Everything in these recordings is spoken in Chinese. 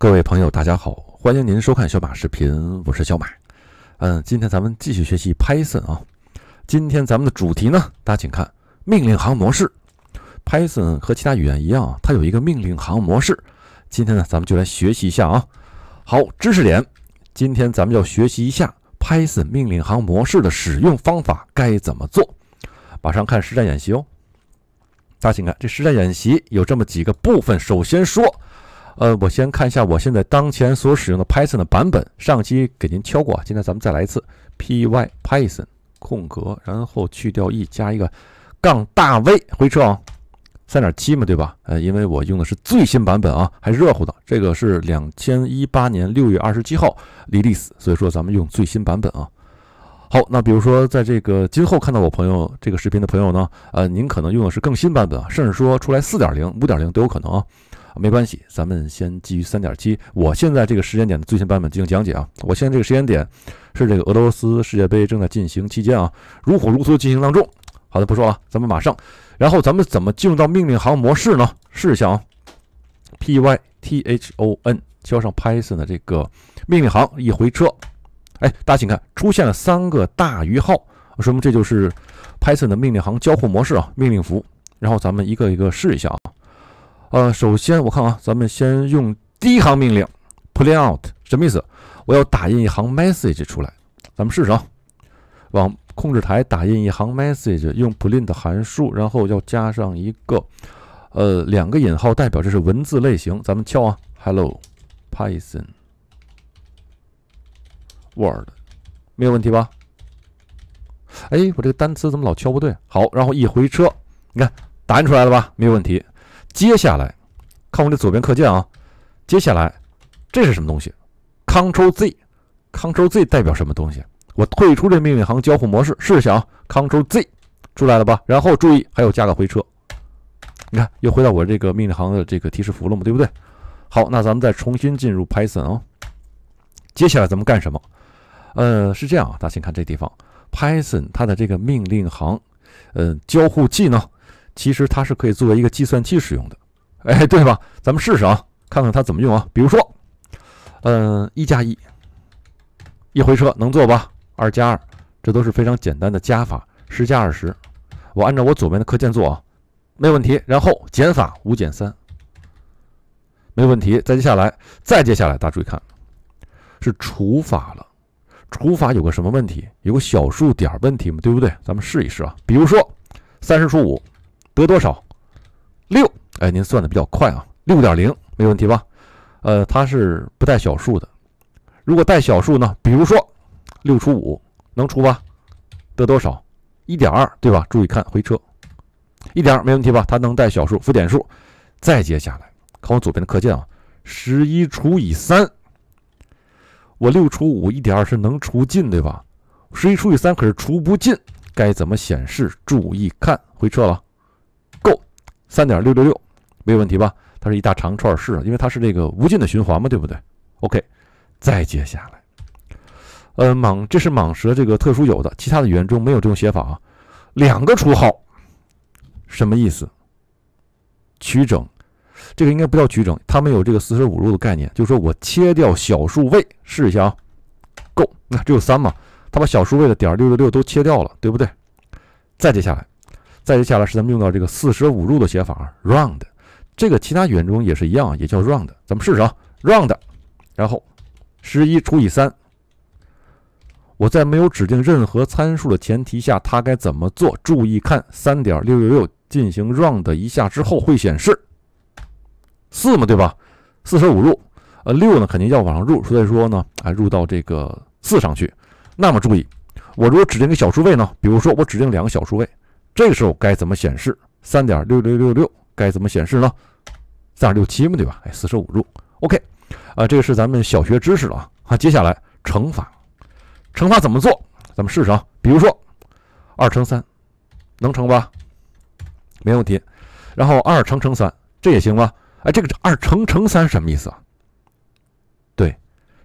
各位朋友，大家好，欢迎您收看小马视频，我是小马。嗯，今天咱们继续学习 Python 啊。今天咱们的主题呢，大家请看命令行模式。Python 和其他语言一样啊，它有一个命令行模式。今天呢，咱们就来学习一下啊。好，知识点，今天咱们要学习一下 Python 命令行模式的使用方法该怎么做。马上看实战演习哦。大家请看，这实战演习有这么几个部分。首先说。呃，我先看一下我现在当前所使用的 Python 的版本。上期给您敲过，今天咱们再来一次 py Python 空格，然后去掉 e 加一个杠大 V 回车啊，三点七嘛，对吧？呃，因为我用的是最新版本啊，还热乎的。这个是两千一八年六月二十七号 release，所以说咱们用最新版本啊。好，那比如说在这个今后看到我朋友这个视频的朋友呢，呃，您可能用的是更新版本啊，甚至说出来四点零、五点零都有可能啊。没关系，咱们先基于三点七。我现在这个时间点的最新版本进行讲解啊。我现在这个时间点是这个俄罗斯世界杯正在进行期间啊，如火如荼进行当中。好的，不说了，咱们马上。然后咱们怎么进入到命令行模式呢？试一下啊，P Y T H O N，敲上 Python 的这个命令行，一回车，哎，大家请看，出现了三个大于号，说明这就是 Python 的命令行交互模式啊，命令符。然后咱们一个一个试一下啊。呃，首先我看啊，咱们先用第一行命令 print out 什么意思？我要打印一行 message 出来，咱们试试啊。往控制台打印一行 message，用 print 函数，然后要加上一个呃两个引号，代表这是文字类型。咱们敲啊，hello Python Word，没有问题吧？哎，我这个单词怎么老敲不对？好，然后一回车，你看打印出来了吧？没有问题。接下来，看我这左边课件啊。接下来，这是什么东西？Ctrl Z，Ctrl Z 代表什么东西？我退出这命令行交互模式，试一下啊。Ctrl Z 出来了吧？然后注意还有加个回车，你看又回到我这个命令行的这个提示符了嘛，对不对？好，那咱们再重新进入 Python 啊。接下来咱们干什么？呃，是这样啊，大家先看这地方，Python 它的这个命令行，嗯，交互器呢？其实它是可以作为一个计算器使用的，哎，对吧？咱们试试啊，看看它怎么用啊。比如说，嗯，一加一，一回车能做吧？二加二，这都是非常简单的加法。十加二十，我按照我左边的课件做啊，没问题。然后减法五减三，没问题。再接下来，再接下来，大家注意看，是除法了。除法有个什么问题？有个小数点问题嘛，对不对？咱们试一试啊。比如说，三十除五。得多少？六。哎，您算的比较快啊，六点零，没问题吧？呃，它是不带小数的。如果带小数呢？比如说六除五，能除吧？得多少？一点二，对吧？注意看回车，一点二没问题吧？它能带小数，负点数。再接下来，看我左边的课件啊，十一除以三，我六除五，一点二是能除尽，对吧？十一除以三可是除不尽，该怎么显示？注意看回车了。三点六六六，没有问题吧？它是一大长串式，因为它是这个无尽的循环嘛，对不对？OK，再接下来，呃，蟒这是蟒蛇这个特殊有的，其他的语言中没有这种写法啊。两个除号，什么意思？取整，这个应该不叫取整，它们有这个四舍五入的概念，就是说我切掉小数位，试一下啊，够，那只有三嘛，它把小数位的点六六六都切掉了，对不对？再接下来。再接下来是咱们用到这个四舍五入的写法，round，这个其他语言中也是一样，也叫 round。咱们试试啊，round，然后十一除以三，我在没有指定任何参数的前提下，它该怎么做？注意看，三点六六六进行 round 一下之后会显示四嘛，对吧？四舍五入，呃，六呢肯定要往上入，所以说呢，啊，入到这个四上去。那么注意，我如果指定个小数位呢？比如说我指定两个小数位。这个时候该怎么显示？三点六六六六该怎么显示呢？三点六七嘛，对吧？哎，四舍五入，OK，啊，这个是咱们小学知识了啊。好，接下来乘法，乘法怎么做？咱们试试啊。比如说二乘三，能乘吧？没问题。然后二乘乘三，这也行吧？哎，这个二乘乘三什么意思啊？对，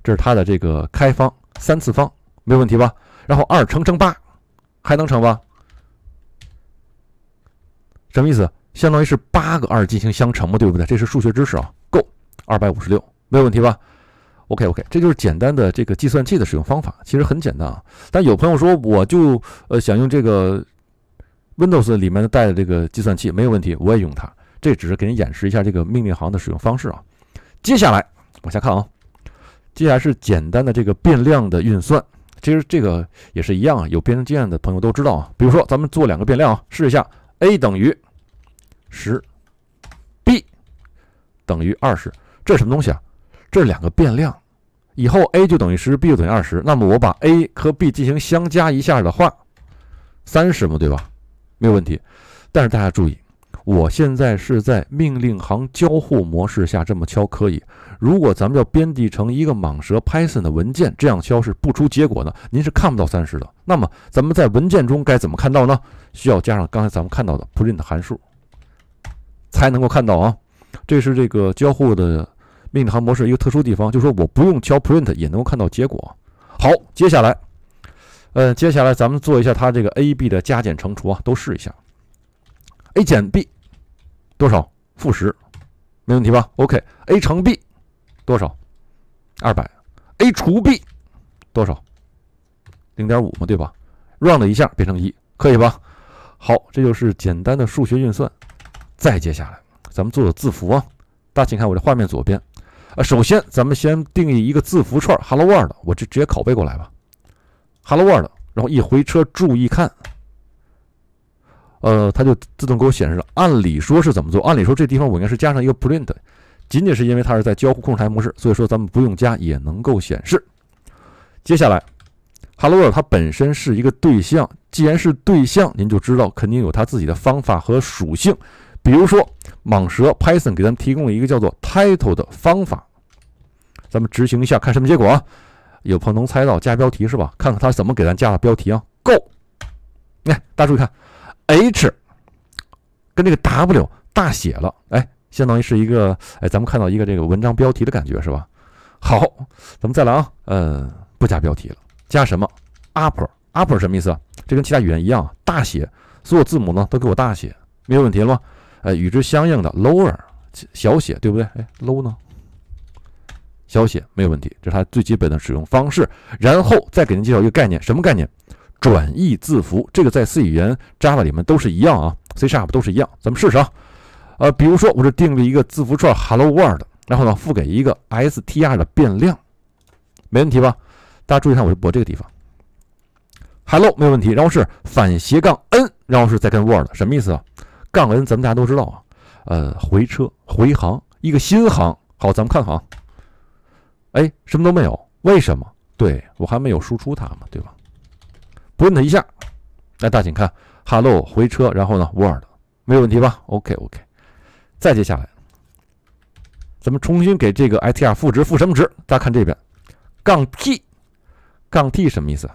这是它的这个开方，三次方，没问题吧？然后二乘乘八，还能乘吧？什么意思？相当于是八个二进行相乘嘛，对不对？这是数学知识啊。够二百五十六，没有问题吧？OK OK，这就是简单的这个计算器的使用方法，其实很简单啊。但有朋友说，我就呃想用这个 Windows 里面带的这个计算器，没有问题，我也用它。这只是给您演示一下这个命令行的使用方式啊。接下来往下看啊，接下来是简单的这个变量的运算。其实这个也是一样啊，有编程经验的朋友都知道啊。比如说，咱们做两个变量啊，试一下，a 等于十，b 等于二十，这什么东西啊？这是两个变量，以后 a 就等于十，b 就等于二十。那么我把 a 和 b 进行相加一下的话，三十嘛，对吧？没有问题。但是大家注意。我现在是在命令行交互模式下这么敲可以。如果咱们要编辑成一个蟒蛇 Python 的文件，这样敲是不出结果的，您是看不到三十的。那么咱们在文件中该怎么看到呢？需要加上刚才咱们看到的 print 函数才能够看到啊。这是这个交互的命令行模式一个特殊地方，就说我不用敲 print 也能够看到结果。好，接下来，呃，接下来咱们做一下它这个 a b 的加减乘除啊，都试一下。A 减 b 多少？负十，没问题吧？OK，a 乘 b 多少？二百。a 除 b 多少？零点五嘛，对吧？run 了一下变成一，可以吧？好，这就是简单的数学运算。再接下来，咱们做的字符啊，大家请看我的画面左边啊。首先，咱们先定义一个字符串，Hello World，我就直接拷贝过来吧。Hello World，然后一回车，注意看。呃，它就自动给我显示了。按理说是怎么做？按理说这地方我应该是加上一个 print，仅仅是因为它是在交互控制台模式，所以说咱们不用加也能够显示。接下来，Hello World 它本身是一个对象，既然是对象，您就知道肯定有它自己的方法和属性。比如说，蟒蛇 Python 给咱们提供了一个叫做 title 的方法，咱们执行一下，看什么结果啊？有朋友能猜到加标题是吧？看看它怎么给咱加的标题啊？Go，来，大家注意看。H 跟这个 W 大写了，哎，相当于是一个，哎，咱们看到一个这个文章标题的感觉是吧？好，咱们再来啊，呃，不加标题了，加什么？Upper，Upper 什么意思？这跟其他语言一样，大写，所有字母呢都给我大写，没有问题了吗？呃，与之相应的 Lower 小写，对不对？哎，Low 呢？小写没有问题，这是它最基本的使用方式。然后再给您介绍一个概念，什么概念？转译字符，这个在 C 语言、Java 里面都是一样啊，C Sharp 都是一样。咱们试试啊，呃，比如说我这定了一个字符串 Hello World，然后呢，赋给一个 str 的变量，没问题吧？大家注意看，我我这个地方，Hello 没有问题，然后是反斜杠 n，然后是再跟 “Word”，什么意思啊？杠 n 咱们大家都知道啊，呃，回车回航，一个新行。好，咱们看看啊，哎，什么都没有，为什么？对我还没有输出它嘛，对吧？print 一下，来大家请看，hello 回车，然后呢，word 没有问题吧？OK OK，再接下来，咱们重新给这个 itr 赋值，赋什么值？大家看这边，杠 t，杠 t 什么意思？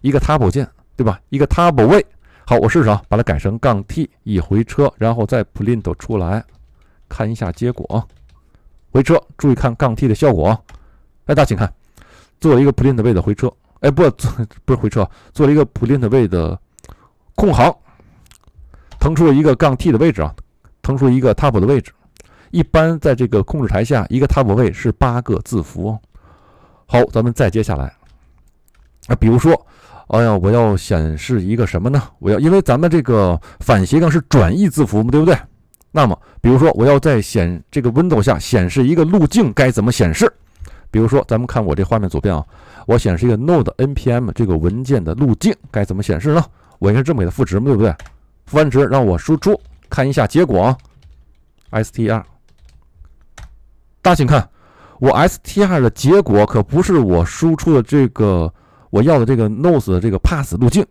一个 table 键，对吧？一个 table 位。好，我试试啊，把它改成杠 t，一回车，然后再 print 出来，看一下结果。回车，注意看杠 t 的效果啊！来，大家请看，做一个 print 位的回车。哎，不，不是回车，做了一个 print 位的空行，腾出了一个杠 t 的位置啊，腾出了一个 table 的位置。一般在这个控制台下，一个 table 位是八个字符。好，咱们再接下来啊，比如说，哎呀，我要显示一个什么呢？我要，因为咱们这个反斜杠是转义字符嘛，对不对？那么，比如说我要在显这个 window 下显示一个路径，该怎么显示？比如说，咱们看我这画面左边啊。我显示一个 node npm 这个文件的路径该怎么显示呢？我应该这么给它赋值嘛，对不对？赋完值让我输出看一下结果啊，str。大家请看，我 str 的结果可不是我输出的这个我要的这个 node 的这个 path 路径，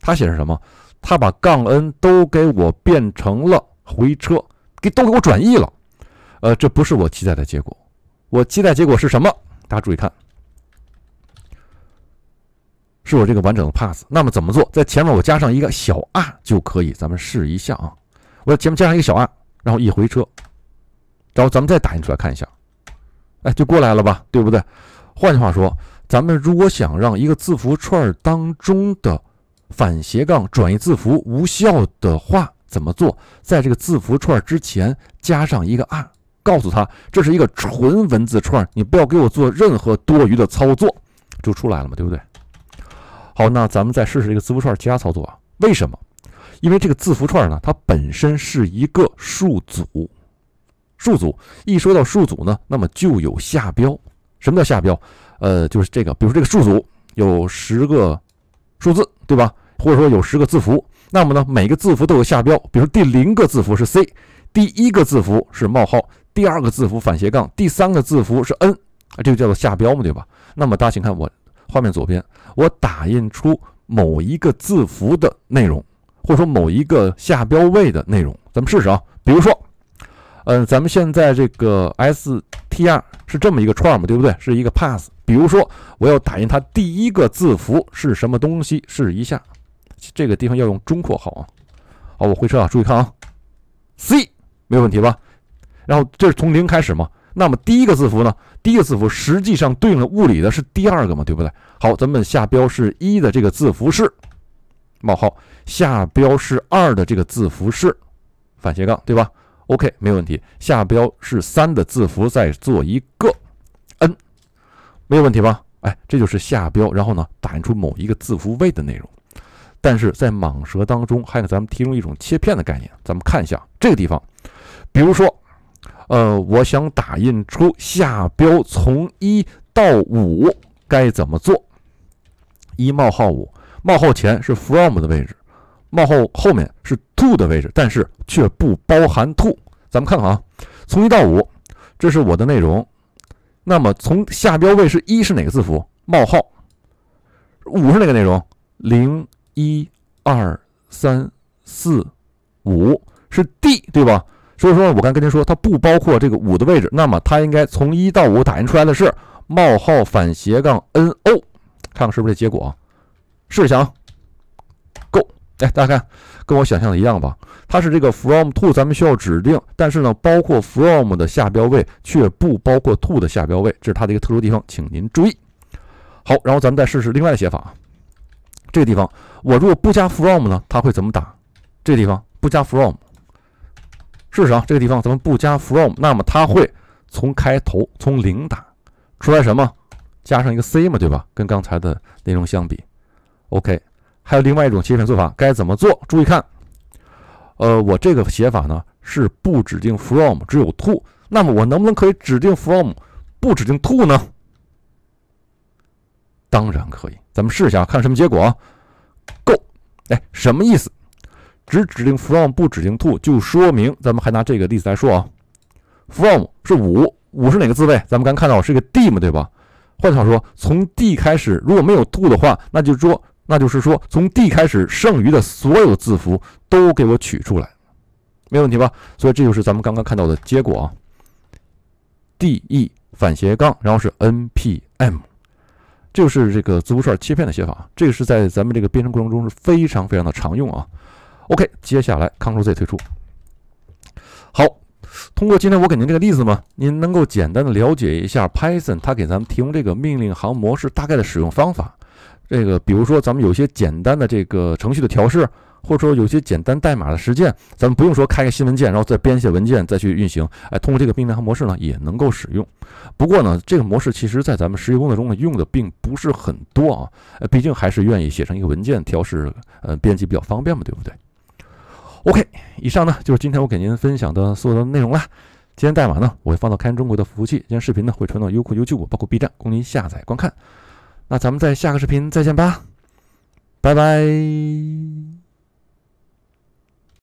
它显示什么？它把杠 n 都给我变成了回车，给都给我转译了。呃，这不是我期待的结果。我期待结果是什么？大家注意看。是我这个完整的 path，那么怎么做？在前面我加上一个小 r 就可以。咱们试一下啊，我在前面加上一个小 r，然后一回车，然后咱们再打印出来看一下，哎，就过来了吧，对不对？换句话说，咱们如果想让一个字符串当中的反斜杠转移字符无效的话，怎么做？在这个字符串之前加上一个 r，告诉他这是一个纯文字串，你不要给我做任何多余的操作，就出来了嘛，对不对？好，那咱们再试试这个字符串其他操作啊？为什么？因为这个字符串呢，它本身是一个数组，数组一说到数组呢，那么就有下标。什么叫下标？呃，就是这个，比如说这个数组有十个数字，对吧？或者说有十个字符，那么呢，每个字符都有下标。比如第零个字符是 C，第一个字符是冒号，第二个字符反斜杠，第三个字符是 N，啊，这个叫做下标嘛，对吧？那么大家请看我画面左边，我打印出某一个字符的内容。或者说某一个下标位的内容，咱们试试啊。比如说，嗯，咱们现在这个 str 是这么一个串嘛，对不对？是一个 pass。比如说，我要打印它第一个字符是什么东西？试一下，这个地方要用中括号啊。好，我回车啊，注意看啊，c 没有问题吧？然后这是从零开始嘛？那么第一个字符呢？第一个字符实际上对应的物理的是第二个嘛，对不对？好，咱们下标是一的这个字符是。冒号下标是二的这个字符是反斜杠，对吧？OK，没问题。下标是三的字符，再做一个 N，没有问题吧？哎，这就是下标，然后呢，打印出某一个字符位的内容。但是在蟒蛇当中，还有咱们提供一种切片的概念，咱们看一下这个地方。比如说，呃，我想打印出下标从一到五该怎么做？一冒号五。冒号前是 from 的位置，冒号后面是 to 的位置，但是却不包含 to。咱们看看啊，从一到五，这是我的内容。那么从下标位是一是哪个字符？冒号五是哪个内容？零一二三四五是 D 对吧？所以说我刚跟您说，它不包括这个五的位置，那么它应该从一到五打印出来的是冒号反斜杠 N O，看看是不是这结果啊？试想，够，哎，大家看，跟我想象的一样吧？它是这个 from to，咱们需要指定，但是呢，包括 from 的下标位，却不包括 to 的下标位，这是它的一个特殊地方，请您注意。好，然后咱们再试试另外写法。这个地方，我如果不加 from 呢，它会怎么打？这个地方不加 from，试试啊，这个地方咱们不加 from，那么它会从开头从零打出来什么？加上一个 c 嘛，对吧？跟刚才的内容相比。OK，还有另外一种切片做法，该怎么做？注意看，呃，我这个写法呢是不指定 from，只有 to。那么我能不能可以指定 from，不指定 to 呢？当然可以，咱们试一下，看什么结果。Go，，哎，什么意思？只指定 from 不指定 to，就说明咱们还拿这个例子来说啊，from 是五，五是哪个字位？咱们刚看到是个 D 嘛，对吧？换句话说，从 D 开始，如果没有 to 的话，那就是说。那就是说，从 D 开始，剩余的所有字符都给我取出来，没问题吧？所以这就是咱们刚刚看到的结果啊。D E 反斜杠，然后是 N P M，就是这个字符串切片的写法。这个是在咱们这个编程过程中是非常非常的常用啊。OK，接下来 Ctrl Z 退出。好，通过今天我给您这个例子嘛，您能够简单的了解一下 Python 它给咱们提供这个命令行模式大概的使用方法。这个，比如说咱们有些简单的这个程序的调试，或者说有些简单代码的实践，咱们不用说开个新文件，然后再编写文件再去运行，哎，通过这个命令行模式呢也能够使用。不过呢，这个模式其实在咱们实际工作中呢用的并不是很多啊，毕竟还是愿意写成一个文件调试，呃，编辑比较方便嘛，对不对？OK，以上呢就是今天我给您分享的所有的内容了。今天代码呢我会放到开源中国的服务器，今天视频呢会传到优酷、YouTube，包括 B 站，供您下载观看。那咱们在下个视频再见吧，拜拜。